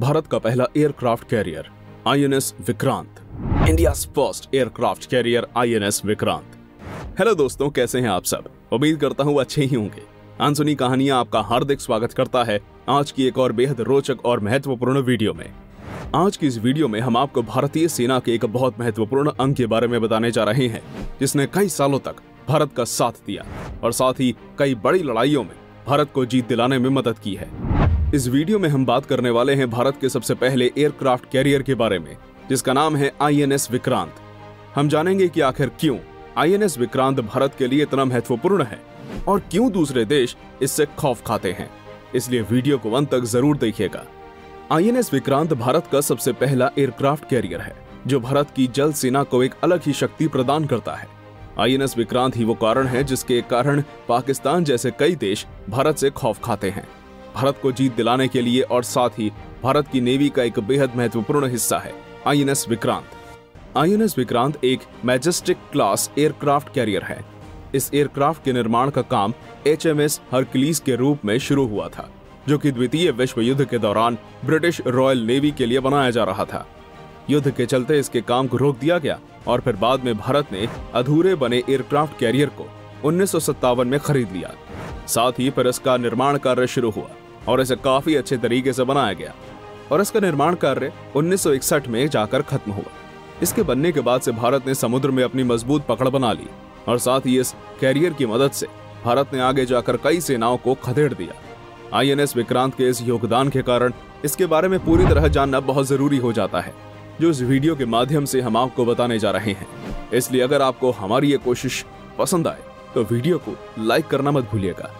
भारत का पहला aircraft carrier INS Vikrant. India first aircraft carrier INS Vikrant. Hello दोस्तों, कैसे हैं आप सब? उम्मीद करता हूँ अच्छे ही होंगे। अनसुनी कहानियाँ आपका हार्दिक स्वागत करता है आज की एक और बेहद रोचक और महत्वपूर्ण वीडियो में। आज की इस वीडियो में हम आपको भारतीय सेना के एक बहुत महत्वपूर्ण अंग के बारे में बताने जा रहे हैं, जिसने कई सालों तक भारत का साथ दिया और साथ ही कई बड़ी लड़ाइयों में भारत को जीत दिलाने में मदद की है। इस वीडियो में हम बात करने वाले हैं भारत के सबसे पहले एयरक्राफ्ट कैरियर के बारे में, जिसका नाम है आईएनएस विक्रांत। हम जानेंगे कि आखिर क्यों आईएनएस विक्रांत भारत के लिए इतना महत्वपूर्ण है और क्यों दूसरे देश इससे खौफ खाते हैं। इसलिए वीडियो को अंत तक ज़रूर देखिएगा। आईएनएस विक्रांत भारत का सबसे पहला एयरक्राफ्ट कैरियर है, जो भारत की जल सेना को एक अलग ही शक्ति प्रदान करता है। आईएनएस विक्रांत ही वो कारण है जिसके कारण पाकिस्तान जैसे कई देश भारत से खौफ खाते हैं। भारत को जीत दिलाने के लिए और साथ ही भारत की नेवी का एक बेहद महत्वपूर्ण हिस्सा है, आईएनएस विक्रांत। आईएनएस विक्रांत एक मैजेस्टिक क्लास एयरक्राफ्ट कैरियर है। इस एयरक्राफ्ट के निर्माण का काम एच एम के रूप में शुरू हुआ था, जो कि द्वितीय विश्व युद्ध के दौरान ब्रिटिश रॉयल नेवी के लिए बनाया जा रहा था। युद्ध के चलते इसके काम को रोक दिया गया और फिर बाद में भारत ने अधूरे बने एयरक्राफ्ट कैरियर को उन्नीस सौ सत्तावन में खरीद लिया। साथ ही फिर इसका निर्माण कार्य शुरू हुआ। और इसे काफ़ी अच्छे तरीके से बनाया गया। और इसका निर्माण कार्य 1961 में जाकर खत्म हुआ। इसके बनने के बाद से भारत ने समुद्र में अपनी मज़बूत पकड़ बना ली और साथ ही इस कैरियर की मदद से भारत ने आगे जाकर कई सेनाओं को खदेड़ दिया। आईएनएस विक्रांत के इस योगदान के कारण इसके बारे में पूरी तरह जानना बहुत ज़रूरी हो जाता है, जो इस वीडियो के माध्यम से हम आपको बताने जा रहे हैं। इसलिए अगर आपको हमारी ये कोशिश पसंद आए तो वीडियो को लाइक करना मत भूलिएगा।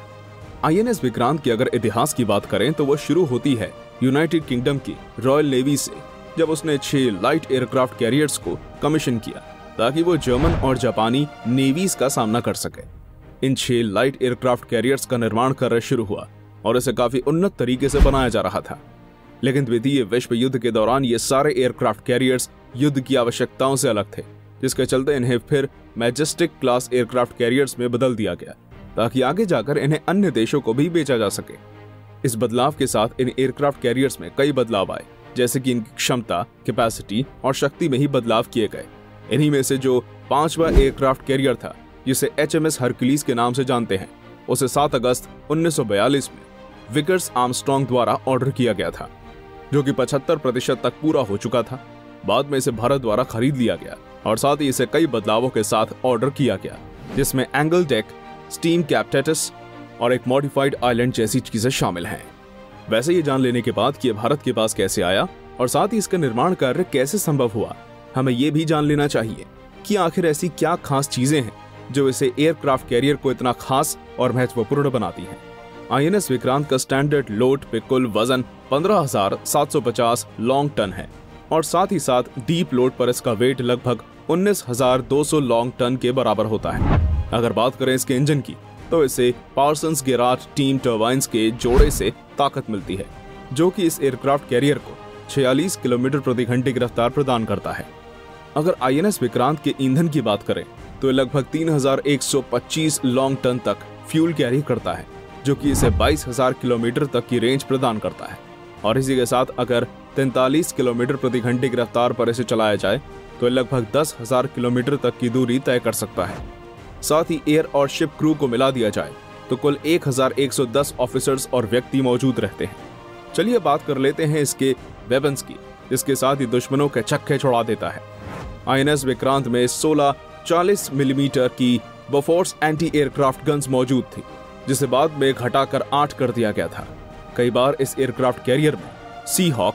आईएनएस विक्रांत के अगर इतिहास की बात करें तो वो शुरू होती है यूनाइटेड किंगडम की रॉयल नेवी से, जब उसने छह लाइट एयरक्राफ्ट कैरियर्स को कमीशन किया, ताकि वो जर्मन और जापानी नेवीज का सामना कर सके। इन छह लाइट एयरक्राफ्ट कैरियर्स का निर्माण कार्य शुरू हुआ और इसे काफ़ी उन्नत तरीके से बनाया जा रहा था। लेकिन द्वितीय विश्व युद्ध के दौरान ये सारे एयरक्राफ्ट कैरियर्स युद्ध की आवश्यकताओं से अलग थे, जिसके चलते इन्हें फिर मैजेस्टिक क्लास एयरक्राफ्ट कैरियर्स में बदल दिया गया। ताकि आगे जाकर इन्हें अन्य देशों को भी बेचा जा सके। इस बदलाव के साथ इन एयरक्राफ्ट कैरियर्स में कई बदलाव आए, जैसे कि इनकी क्षमता, कैपेसिटी और शक्ति में ही बदलाव किए गए। इन्हीं में से जो पांचवा एयरक्राफ्ट कैरियर था, जिसे एच एम के नाम से जानते हैं, उसे 7 अगस्त 1942 में विकर्स आर्मस्ट्रॉन्ग द्वारा ऑर्डर किया गया था, जो कि 75 प्रतिशत तक पूरा हो चुका था। बाद में इसे भारत द्वारा खरीद लिया गया और साथ ही इसे कई बदलावों के साथ ऑर्डर किया गया, जिसमें एंगल डेक स्टीम कैप्टेटस और एक मॉडिफाइड आइलैंड जैसी चीज़ें शामिल हैं। वैसे ये जान लेने के बाद कि भारत के पास कैसे आया और साथ ही इसका निर्माण कार्य कैसे संभव हुआ हमें ये भी जान लेना चाहिए कि आखिर ऐसी क्या खास चीज़ें हैं जो इसे एयरक्राफ्ट कैरियर को इतना खास और महत्वपूर्ण बनाती हैं। आईएनएस विक्रांत का स्टैंडर्ड लोड पे कुल वज़न 15,750 लॉन्ग टन है और साथ ही साथ डीप लोड पर इसका वेट लगभग 19,200 लॉन्ग टन के बराबर होता है। अगर बात करें इसके इंजन की तो इसे पार्सन्स गेराट टीम टर्बाइंस के जोड़े से ताकत मिलती है, जो कि इस एयरक्राफ्ट कैरियर को 46 किलोमीटर प्रति घंटे की रफ्तार प्रदान करता है। अगर आईएनएस विक्रांत के ईंधन की बात करें तो लगभग 3125 लॉन्ग टन तक फ्यूल कैरी करता है, जो कि इसे 22000 किलोमीटर तक की रेंज प्रदान करता है। और इसी के साथ अगर 43 किलोमीटर प्रति घंटे की रफ्तार पर इसे चलाया जाए तो लगभग दस हज़ार किलोमीटर तक की दूरी तय कर सकता है। साथ ही एयर और शिप क्रू को मिला दिया जाए तो कुल 1110 ऑफिसर्स और व्यक्ति मौजूद रहते हैं। चलिए बात कर लेते हैं इसके वेपन्स की, जिसके साथ ही दुश्मनों के चक्के छोड़ा देता है। आईएनएस विक्रांत में 16 40 मिलीमीटर की बफोर्स एंटी एयरक्राफ्ट गन्स मौजूद थी, जिसे बाद में घटाकर आठ कर दिया गया था। कई बार इस एयरक्राफ्ट कैरियर में Sea Hawk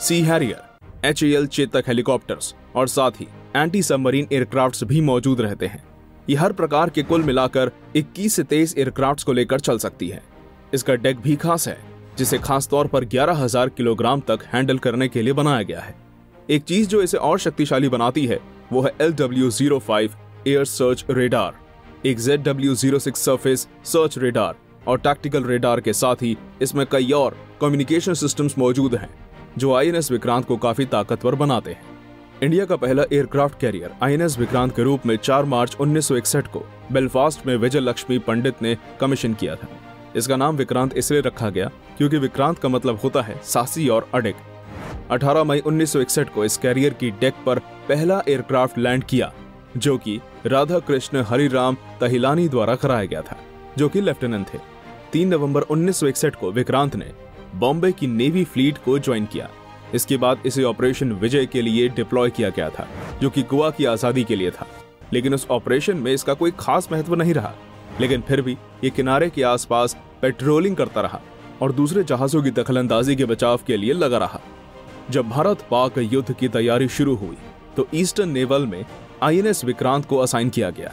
Sea Harrier H Chetak helicopters और साथ ही एंटी सबमरीन एयरक्राफ्ट भी मौजूद रहते हैं। ये हर प्रकार के कुल मिलाकर 21 से 23 एयरक्राफ्ट को लेकर चल सकती है। इसका डेक भी खास है जिसे खास तौर पर 11,000 किलोग्राम तक हैंडल करने के लिए बनाया गया है। एक चीज़ जो इसे और शक्तिशाली बनाती है वो है L W zero five air search radar एक Z W zero six surface search radar और टैक्टिकल रेडार के साथ ही इसमें कई और कम्युनिकेशन सिस्टम्स मौजूद हैं जो आईएनएस विक्रांत को काफ़ी ताकतवर बनाते हैं। इंडिया का पहला एयरक्राफ्ट कैरियर, आईएनएस विक्रांत के रूप में 4 मार्च 1961 को बेलफास्ट में विजय लक्ष्मी पंडित ने कमीशन किया था। इसका नाम विक्रांत इसलिए रखा गया क्योंकि विक्रांत का मतलब होता है साहसी और अडिग। 18 मई 1961 को इस कैरियर की डेक पर पहला एयरक्राफ्ट लैंड किया, जो कि राधा कृष्ण हरिराम तहिलानी द्वारा कराया गया था, जो कि लेफ्टिनेंट थे। 3 नवंबर 1961 को विक्रांत ने बॉम्बे की नेवी फ्लीट को ज्वाइन किया। इसके बाद इसे ऑपरेशन विजय के लिए डिप्लॉय किया गया था, जो कि गोवा की आज़ादी के लिए था। लेकिन उस ऑपरेशन में इसका कोई खास महत्व नहीं रहा। लेकिन फिर भी ये किनारे के आसपास पेट्रोलिंग करता रहा और दूसरे जहाजों की दखलंदाजी के बचाव के लिए लगा रहा। जब भारत पाक युद्ध की तैयारी शुरू हुई तो ईस्टर्न नेवल में आईएनएस विक्रांत को असाइन किया गया।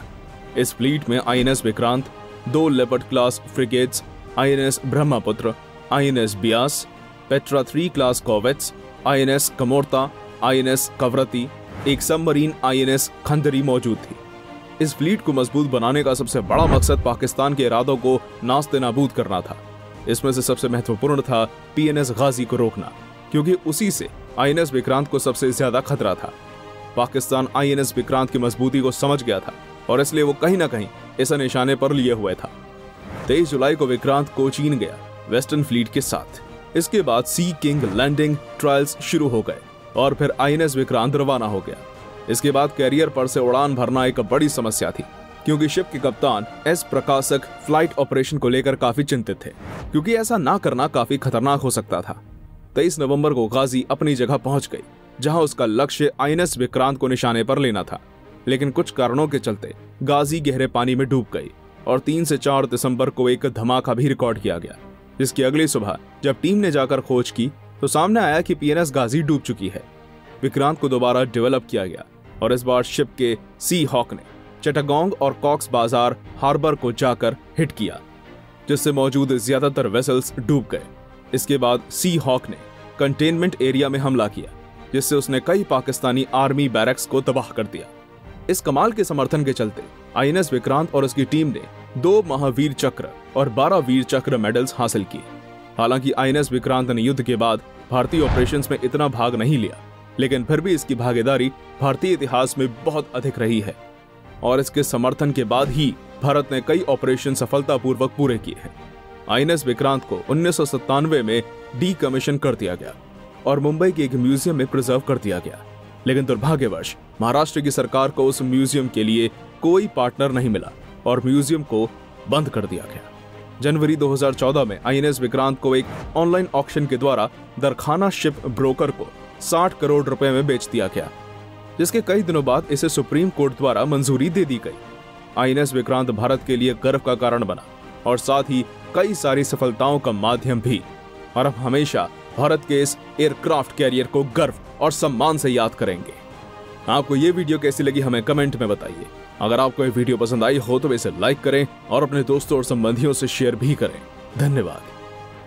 इस फ्लीट में आईएनएस विक्रांत, दो leopard class frigates, INS Brahmaputra, INS Beas, Petya three class corvettes INS Kamorta, INS Kavaratti, एक सबमरीन आईएनएस खंदरी मौजूद थी। इस फ्लीट को मज़बूत बनाने का सबसे बड़ा मकसद पाकिस्तान के इरादों को नास्ते नाबूद करना था। इसमें से सबसे महत्वपूर्ण था पीएनएस गाजी को रोकना, क्योंकि उसी से आईएनएस विक्रांत को सबसे ज़्यादा खतरा था। पाकिस्तान आईएनएस विक्रांत की मजबूती को समझ गया था, और इसलिए वो कहीं ना कहीं इस निशाने पर लिए हुए था। तेईस जुलाई को विक्रांत कोचीन गया, वेस्टर्न फ्लीट के साथ। इसके बाद सी किंग लैंडिंग ट्रायल्स शुरू हो गए और फिर आईएनएस विक्रांत रवाना हो गया। इसके बाद कैरियर पर से उड़ान भरना एक बड़ी समस्या थी, क्योंकि शिप के कप्तान एस प्रकाशक फ़्लाइट ऑपरेशन को लेकर काफ़ी चिंतित थे, क्योंकि ऐसा ना करना काफ़ी खतरनाक हो सकता था। तेईस नवंबर को गाजी अपनी जगह पहुँच गई, जहाँ उसका लक्ष्य आईएनएस विक्रांत को निशाने पर लेना था। लेकिन कुछ कारणों के चलते गाजी गहरे पानी में डूब गई और तीन से चार दिसंबर को एक धमाका भी रिकॉर्ड किया गया। जिसकी अगली सुबह जब टीम ने जाकर खोज की तो सामने आया कि पीएनएस गाजी डूब चुकी है। विक्रांत को दोबारा डेवलप किया गया और इस बार शिप के सी हॉक ने चटागोंग और कॉक्स बाज़ार हार्बर को जाकर हिट किया, जिससे मौजूद ज़्यादातर वेसल्स डूब गए। इसके बाद सी हॉक ने कंटेनमेंट एरिया में हमला किया, जिससे उसने कई पाकिस्तानी आर्मी बैरक्स को तबाह कर दिया। इस कमाल के समर्थन के चलते आईएनएस विक्रांत और उसकी टीम ने दो महावीर चक्र और बारह वीर चक्र मेडल्स हासिल किए। हालाँकि आईएनएस विक्रांत ने युद्ध के बाद भारतीय ऑपरेशंस में इतना भाग नहीं लिया, लेकिन फिर भी इसकी भागीदारी भारतीय इतिहास में बहुत अधिक रही है। और इसके समर्थन के बाद ही भारत ने कई ऑपरेशन सफलतापूर्वक पूरे किए हैं। आईएनएस विक्रांत को उन्नीस सौ सत्तानवे में डी कमीशन कर दिया गया और मुंबई के एक म्यूज़ियम में प्रिजर्व कर दिया गया। लेकिन दुर्भाग्यवश, महाराष्ट्र की सरकार को उस म्यूज़ियम के लिए कोई पार्टनर नहीं मिला। और म्यूज़ियम को बंद कर दिया गया। जनवरी 2014 में आईएनएस विक्रांत को एक ऑनलाइन ऑक्शन के द्वारा दरखाना शिप ब्रोकर को 60 करोड़ रुपए में बेच दिया गया, जिसके कई दिनों बाद इसे सुप्रीम कोर्ट द्वारा मंजूरी दे दी गई। आईएनएस विक्रांत भारत के लिए गर्व का कारण बना और साथ ही कई सारी सफलताओं का माध्यम भी। और हम हमेशा भारत के इस एयरक्राफ्ट कैरियर को गर्व और सम्मान से याद करेंगे। आपको ये वीडियो कैसी लगी हमें कमेंट में बताइए। अगर आपको ये वीडियो पसंद आई हो तो इसे लाइक करें और अपने दोस्तों और संबंधियों से शेयर भी करें। धन्यवाद।